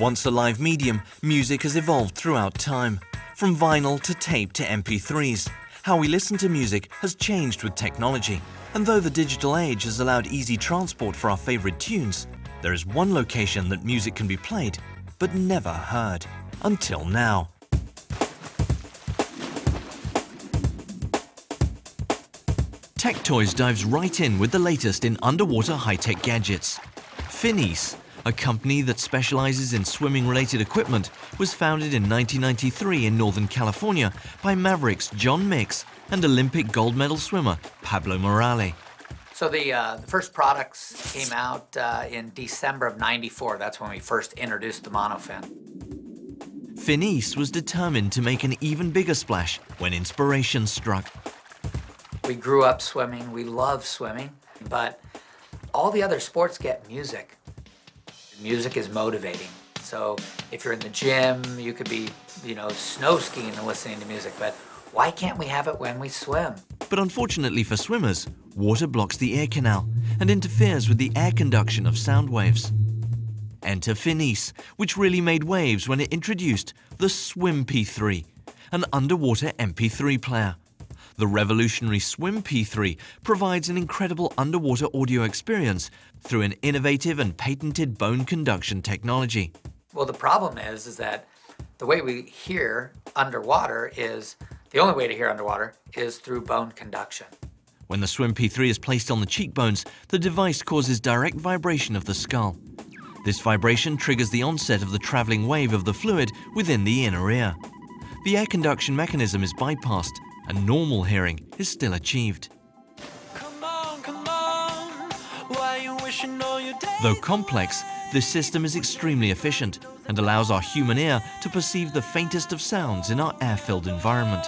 Once a live medium, music has evolved throughout time. From vinyl to tape to MP3s, how we listen to music has changed with technology. And though the digital age has allowed easy transport for our favorite tunes, there is one location that music can be played, but never heard. Until now. Tech Toys dives right in with the latest in underwater high-tech gadgets. Finis, a company that specializes in swimming-related equipment, was founded in 1993 in Northern California by Mavericks John Mix and Olympic gold medal swimmer Pablo Morales. So the, uh, the first products came out uh, in December of 94. That's when we first introduced the monofin. Finis was determined to make an even bigger splash when inspiration struck. We grew up swimming, we love swimming, but all the other sports get music. Music is motivating. So if you're in the gym, you could be, you know, snow skiing and listening to music, but why can't we have it when we swim? But unfortunately for swimmers, water blocks the ear canal and interferes with the air conduction of sound waves. Enter Finis, which really made waves when it introduced the Swim P3, an underwater MP3 player. The revolutionary Swim P3 provides an incredible underwater audio experience through an innovative and patented bone conduction technology. Well, the problem is, is that the way we hear underwater is, the only way to hear underwater is through bone conduction. When the Swim P3 is placed on the cheekbones, the device causes direct vibration of the skull. This vibration triggers the onset of the traveling wave of the fluid within the inner ear. The air conduction mechanism is bypassed and normal hearing is still achieved. Come on, come on. Though complex, this system is extremely efficient and allows our human ear to perceive the faintest of sounds in our air-filled environment.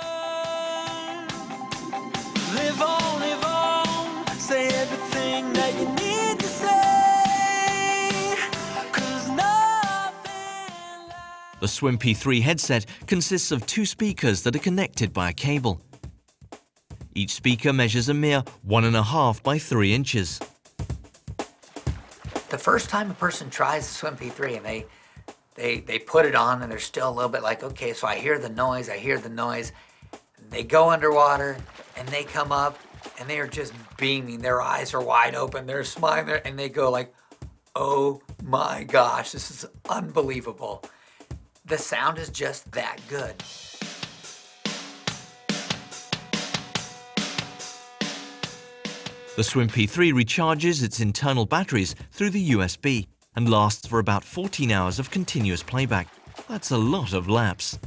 Live on, live on. Say everything that you need to say. 'Cause nothing The Swim P3 headset consists of two speakers that are connected by a cable. Each speaker measures a mere one and a half by three inches. The first time a person tries the Swim P3 and they, they, they put it on and they're still a little bit like, okay, so I hear the noise, I hear the noise. They go underwater and they come up and they are just beaming. Their eyes are wide open, they're smiling, and they go like, oh my gosh, this is unbelievable. The sound is just that good. The Swim P3 recharges its internal batteries through the USB and lasts for about 14 hours of continuous playback. That's a lot of laps.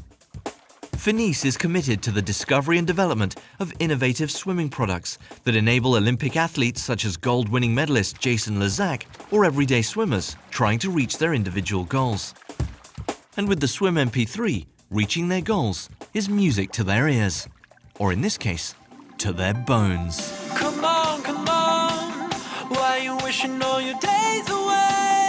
Finis is committed to the discovery and development of innovative swimming products that enable Olympic athletes such as gold-winning medalist Jason Lezak or everyday swimmers trying to reach their individual goals. And with the Swim MP3, reaching their goals is music to their ears, or in this case, to their bones. On, come on. Why you wishing all your days away